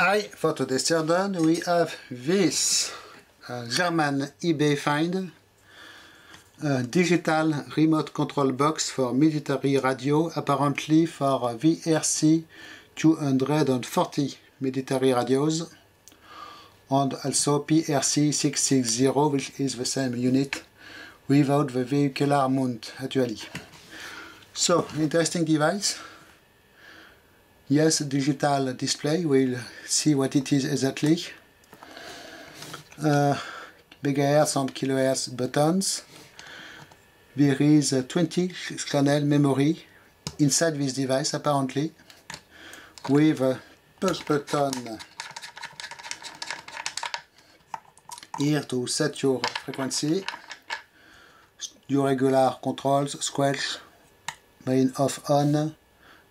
Hi, for today's done we have this uh, German eBay find a digital remote control box for military radio apparently for VRC 240 military radios and also PRC 660 which is the same unit without the vehicular mount actually. So, interesting device yes digital display we'll see what it is exactly. Uh, megahertz and kilohertz buttons. There is a 20 channel memory inside this device apparently with a push button here to set your frequency your regular controls squelch main off on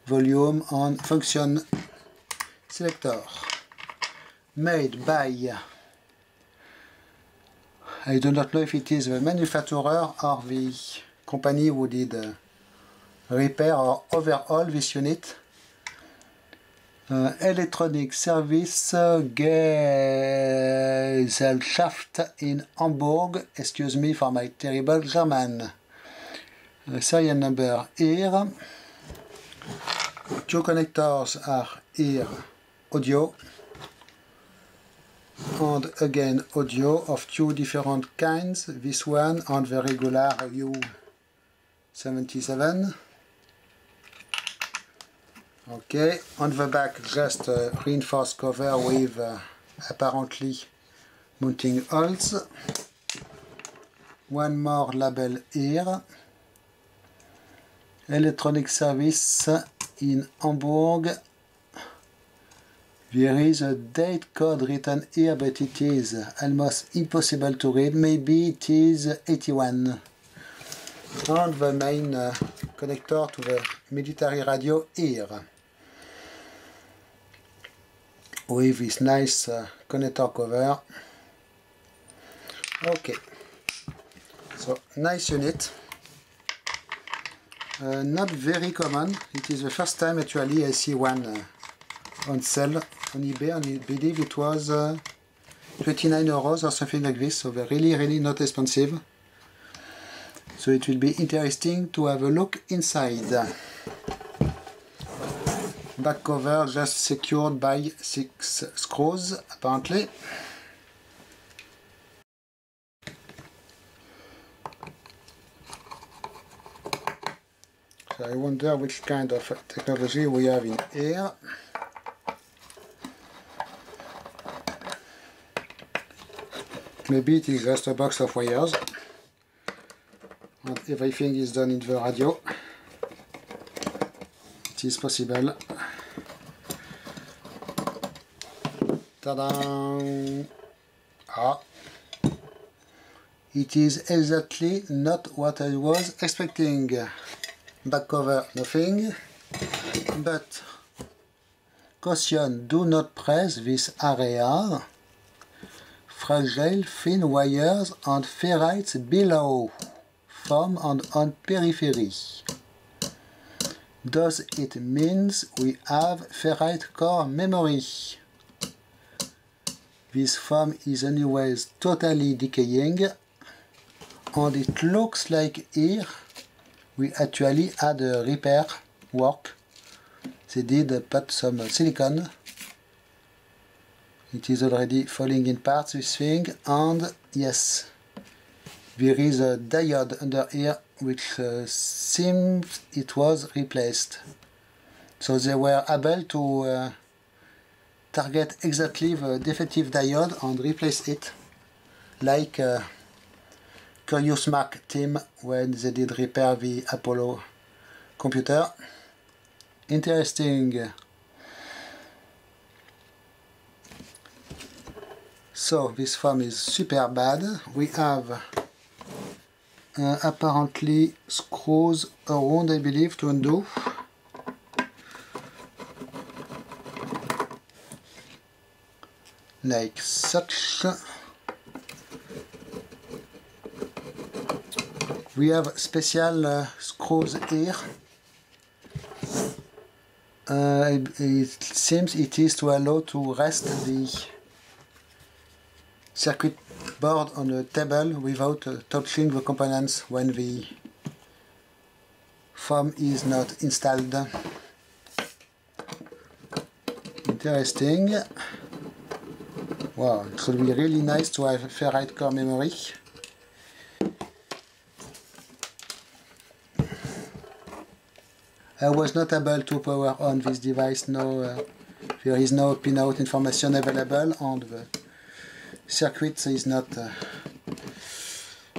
volume on function selector. Made by. I do not know if it is the manufacturer or the company who did uh, repair or overhaul this unit. Uh, electronic service uh, Gesellschaft in Hamburg. Excuse me for my terrible German. Serial number here connectors are here audio and again audio of two different kinds. This one and the regular U77 okay on the back just a reinforced cover with uh, apparently mounting holes. One more label here. Electronic service in Hamburg. There is a date code written here, but it is almost impossible to read. Maybe it is 81. And the main uh, connector to the military radio here. With this nice uh, connector cover. Okay. So, nice unit. Uh, not very common. It is the first time actually I see one uh, on sale on eBay. and I believe it was uh, 29 euros or something like this. So they're really, really not expensive. So it will be interesting to have a look inside. Back cover just secured by six screws apparently. So I wonder which kind of technology we have in here. Maybe it is just a box of wires and everything is done in the radio. It is possible. Ta-da! Ah! It is exactly not what I was expecting back cover nothing. But caution do not press this area. Fragile thin wires and ferrites below. Foam and on periphery does it means we have ferrite core memory? This foam is anyways totally decaying. And it looks like here we actually had a repair work. They did put some silicone. It is already falling in parts this thing and yes there is a diode under here which uh, seems it was replaced. So they were able to uh, target exactly the defective diode and replace it like uh, Curious Mac team when they did repair the Apollo computer? Interesting. So this foam is super bad. We have uh, apparently screws around I believe to undo. Like such. We have special uh, screws here uh, it, seems it is to allow to rest the circuit board on a table without uh, touching the components when the foam is not installed. Interesting. Wow, it would be really nice to have ferrite core memory. I was not able to power on this device, no, uh, there is no pinout information available and the circuit is not uh,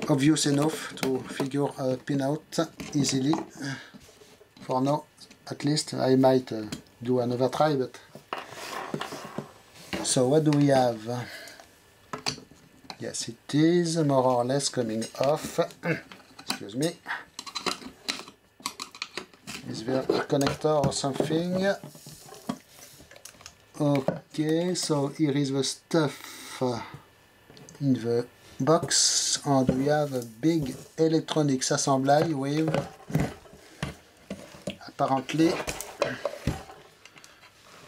obvious enough to figure a pinout easily. For now, at least, I might uh, do another try, but... So what do we have? Yes, it is more or less coming off. Excuse me. A connector or something? Okay, so here is the stuff in the box. And we have a big electronics assembly with apparently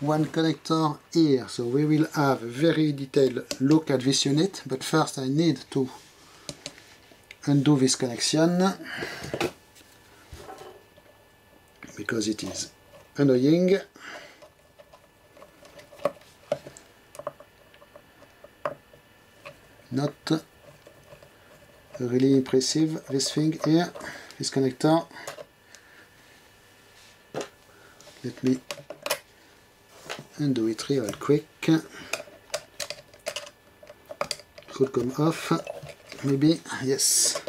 one connector here. So we will have a very detailed look at this unit. But first I need to undo this connection because it is annoying. Not really impressive. This thing here this connector. Let me undo it real quick. Should come off maybe. Yes.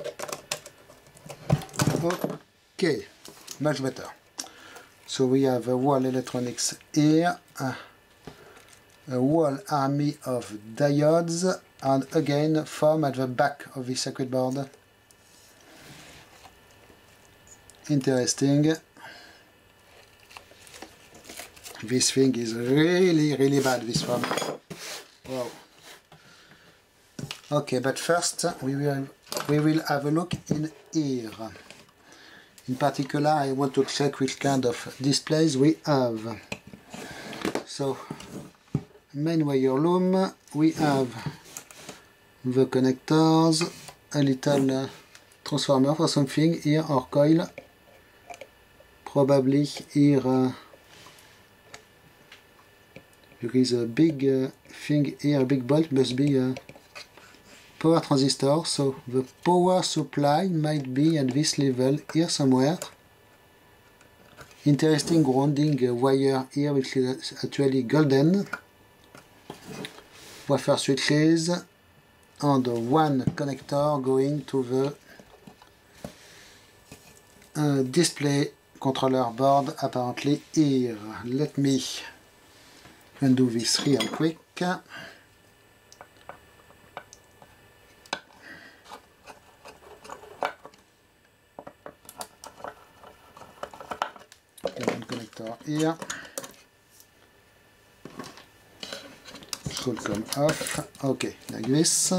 Okay. Much better so we have a wall electronics here a wall army of diodes and again form at the back of the circuit board. Interesting. This thing is really, really bad, this one. Wow. Okay, but first we will we will have a look in here. In particular, I want to check which kind of displays we have. So, main wire loom, we have the connectors, a little uh, transformer for something here or coil. Probably here uh, there is a big uh, thing here, a big bolt must be a power transistor, so the power supply might be at this level here somewhere. Interesting grounding wire here which is actually golden. Wafer switches and one connector going to the uh, display controller board apparently here. Let me undo this real quick. One connector here. should come off. Okay, like this.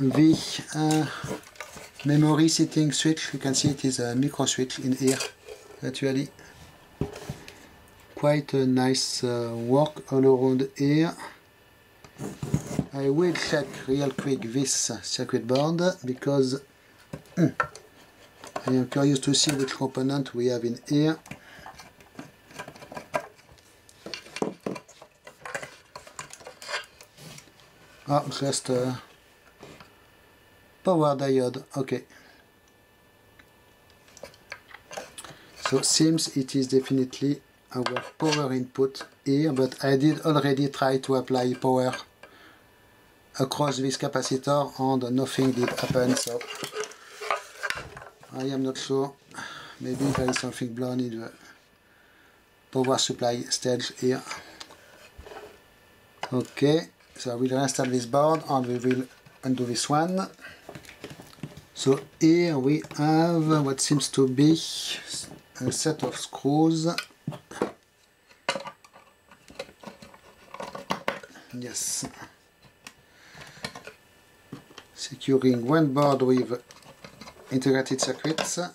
The uh, memory setting switch, you can see it is a micro switch in here, actually. Quite a nice uh, work all around here. I will check real quick this circuit board because I am curious to see which component we have in here. Ah, just a power diode, okay. So seems it is definitely our power input here, but I did already try to apply power across this capacitor and nothing did happen, so I am not sure. Maybe there is something blown in the power supply stage here. Okay. So I will reinstall this board and we will undo this one. So here we have what seems to be a set of screws. Yes. Securing one board with integrated circuits. A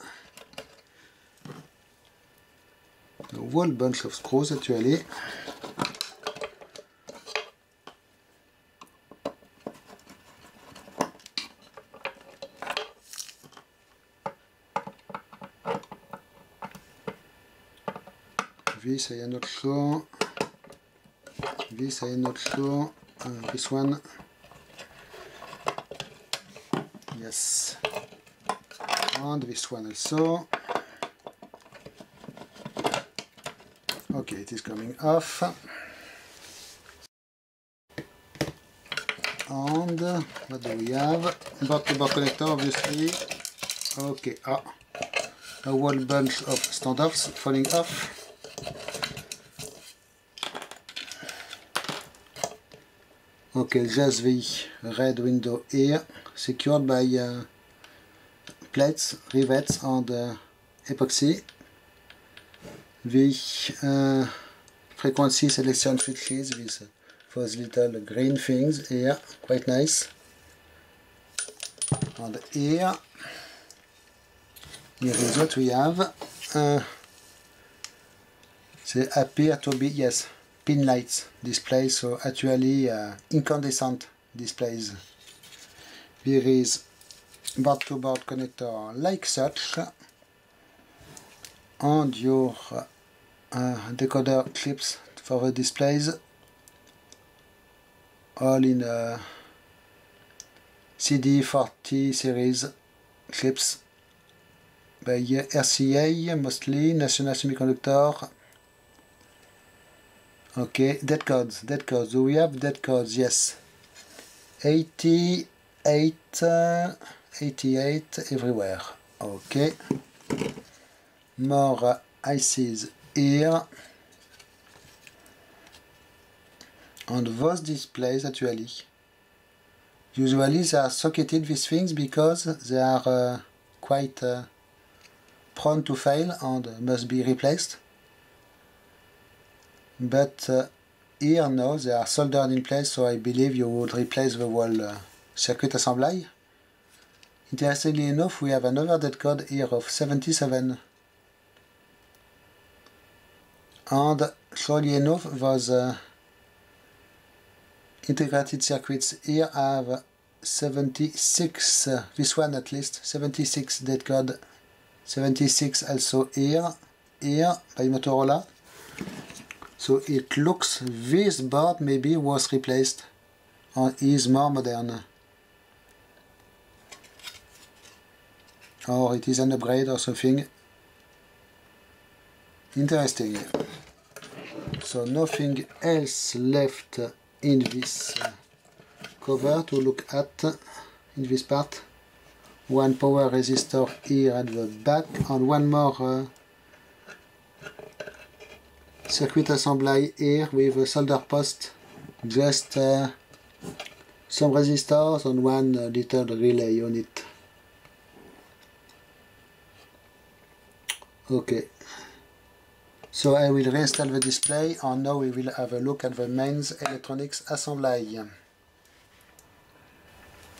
whole bunch of screws actually. This I am not sure. This I am not sure. Uh, this one. Yes. And this one also. Okay, it is coming off. And what do we have? Board-to-board connector, obviously. Okay, ah, a whole bunch of standoffs falling off. Okay, just the red window here, secured by uh, plates, rivets and uh, epoxy. The uh, frequency selection switches with those little green things here, quite nice. And here, here is what we have. Uh, they appear to be, yes, pin lights displays, so actually uh, incandescent displays. There is board-to-board -board connector like such, and your uh, decoder clips for the displays, all in a CD40 series clips by RCA, mostly National Semiconductor, Okay, dead codes, dead codes. Do we have dead codes? Yes. 88, uh, 88 everywhere. Okay. More uh, ICs here. And those displays actually. Usually they are socketed these things because they are uh, quite uh, prone to fail and must be replaced but uh, here now they are soldered in place so I believe you would replace the whole uh, circuit assembly. Interestingly enough we have another dead code here of 77 and surely enough those uh, integrated circuits here have 76, uh, this one at least, 76 dead code, 76 also here, here by Motorola so it looks this board maybe was replaced or is more modern. Or it is an upgrade or something. Interesting. So nothing else left in this cover to look at in this part. One power resistor here at the back and one more uh, circuit assembly here with a solder post just uh, some resistors and one little relay unit. Okay. So I will reinstall the display and now we will have a look at the mains electronics assembly.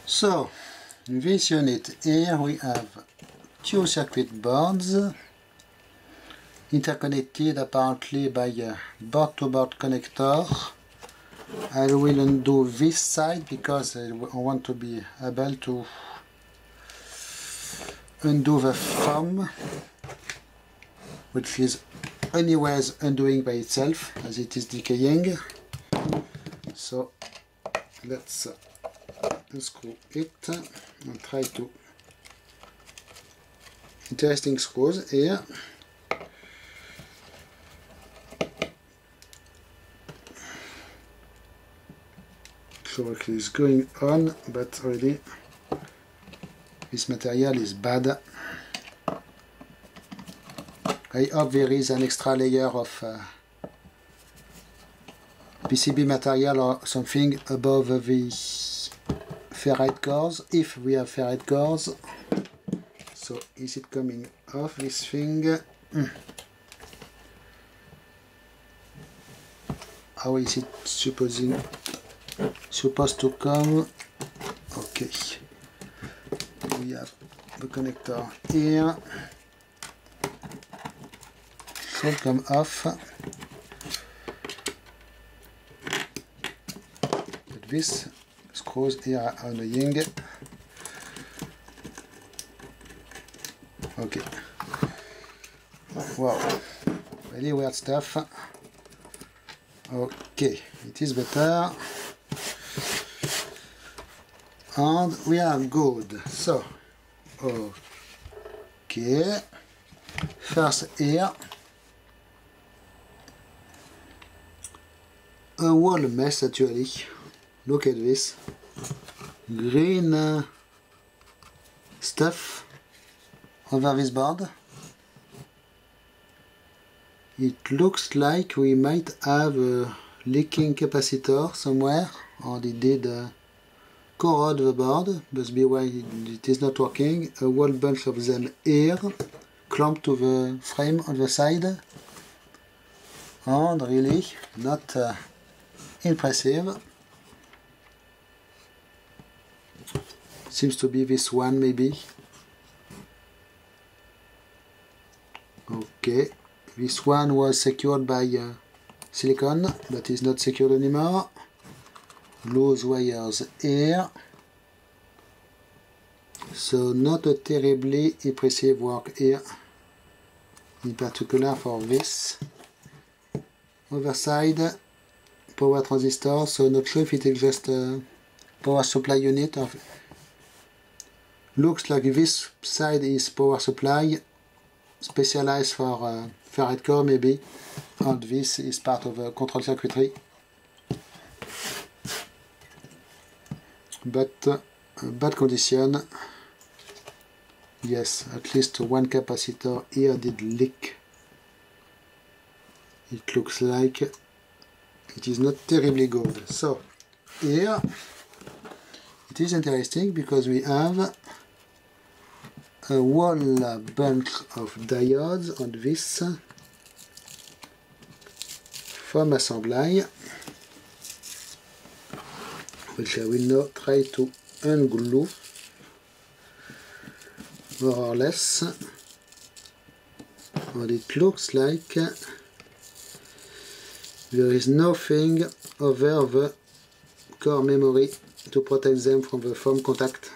So in this unit here we have two circuit boards interconnected apparently by a board-to-board -board connector. I will undo this side because I want to be able to undo the thumb which is anyways undoing by itself as it is decaying so let's uh, unscrew it and try to interesting screws here work is going on but already this material is bad. I hope there is an extra layer of uh, PCB material or something above the ferrite cores if we have ferrite cores. So is it coming off this thing? Mm. how is it supposing to come okay we have the connector here come off. This screws here are annoying. Okay. Wow. Really weird stuff. Okay, it is better. And we are good. So, okay. First here. A wall mess actually. Look at this. Green uh, stuff over this board. It looks like we might have a leaking capacitor somewhere or they did uh, corrode the board, must be why it is not working. A whole bunch of them here, clamped to the frame on the side. And really not uh, impressive. Seems to be this one maybe. Okay, this one was secured by uh, silicone, but is not secured anymore. Loose wires here. So not a terribly impressive work here, in particular for this. Other side, power transistor, so not sure if it is just a power supply unit. Or looks like this side is power supply, specialized for uh, ferrite core maybe, and this is part of a control circuitry. But uh, bad condition. Yes, at least one capacitor here did leak. It looks like it is not terribly good. So here it is interesting because we have a whole bunch of diodes on this from assembly now try to unglue more or less and it looks like there is nothing over the core memory to protect them from the foam contact.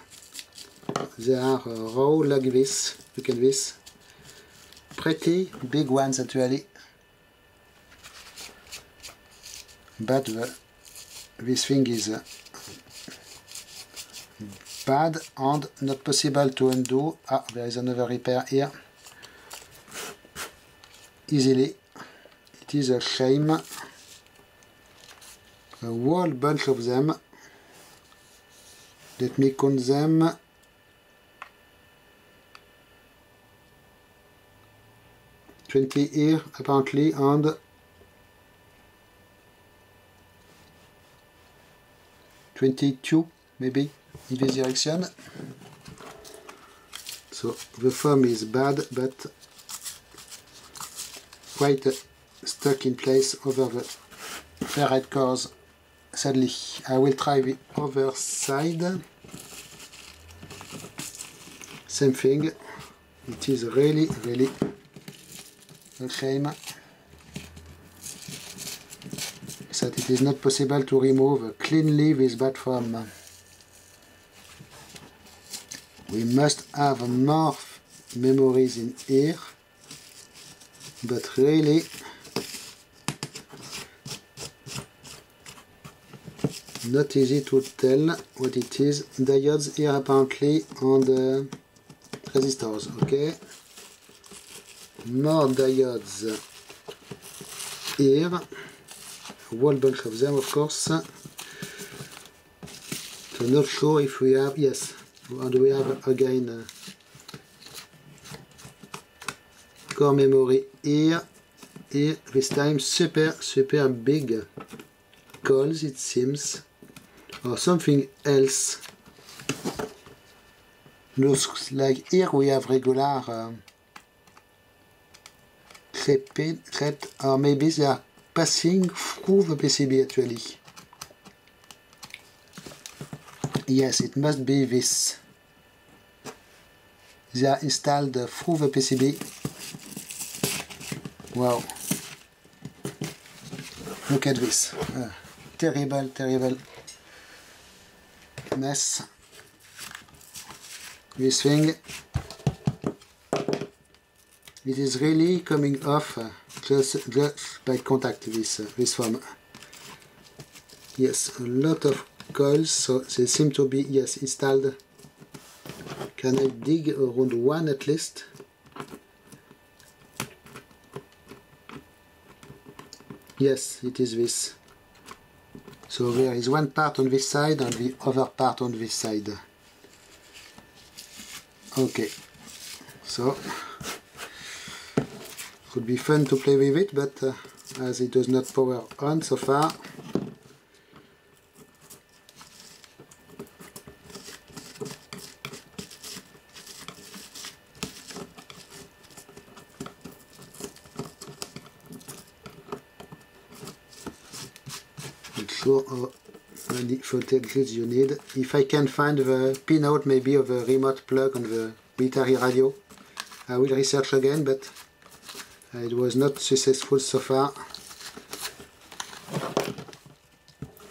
They are uh, raw like this look at this pretty big ones actually. But the, this thing is uh, bad and not possible to undo. Ah, there is another repair here. Easily. It is a shame. A whole bunch of them. Let me count them. Twenty here apparently and twenty-two maybe in this direction. So the foam is bad, but quite stuck in place over the ferrite cores. Sadly, I will try the other side. Same thing. It is really, really a shame that it is not possible to remove cleanly this bad foam. We must have more memories in here, but really not easy to tell what it is. Diodes here apparently on the resistors, okay? More diodes here, a whole bunch of them of course. So not sure if we have, yes, and we have again uh, core memory here here this time super super big calls it seems or something else. Looks like here we have regular uh, crepe, or maybe they are passing through the PCB actually Yes, it must be this. They are installed through the PCB Wow. Look at this. Uh, terrible, terrible mess. This thing. It is really coming off uh, just, just by contact, this, uh, this foam. Yes, a lot of coils, so they seem to be, yes, installed. Can I dig around one at least? Yes, it is this. So there is one part on this side and the other part on this side. Okay, so could be fun to play with it, but uh, as it does not power on so far, sure how many voltages you need. If I can find the pinout maybe of the remote plug on the military radio, I will research again, but uh, it was not successful so far.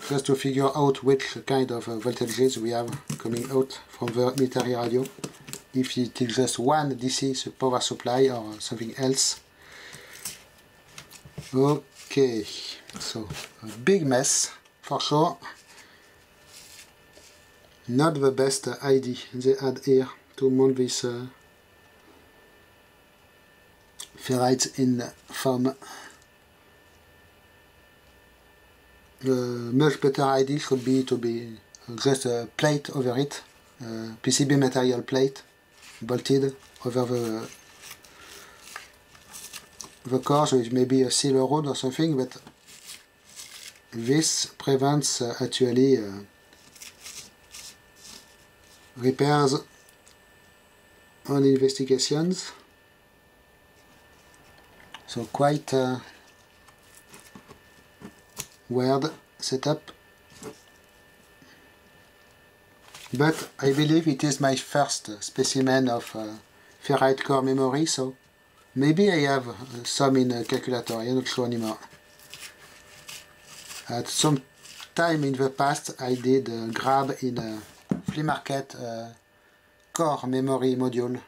Just to figure out which kind of uh, voltages we have coming out from the military radio. If it is just one DC power supply or something else. Okay, so a big mess for sure. Not the best idea they had here to mount this uh, ferrites in foam. The much better idea should be to be just a plate over it, PCB material plate bolted over the the core, so it may be a silver rod or something, but this prevents uh, actually uh, repairs on investigations. So quite uh, weird setup. But I believe it is my first specimen of uh, ferrite core memory, so maybe I have some in a calculator, I'm not sure anymore. At some time in the past I did uh, grab in a market uh, core memory module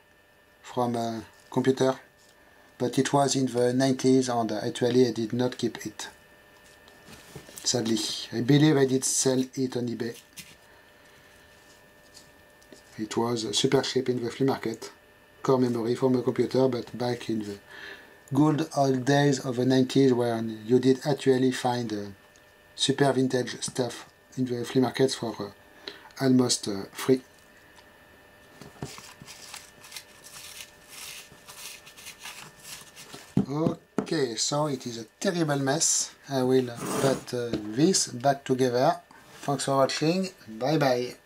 from a computer. But it was in the 90s and actually I did not keep it. Sadly. I believe I did sell it on eBay. It was super cheap in the flea market. Core memory from a computer but back in the good old days of the 90s when you did actually find uh, super vintage stuff in the flea markets for uh, almost uh, free. Okay, so it is a terrible mess. I will put uh, this back together. Thanks for watching. Bye bye.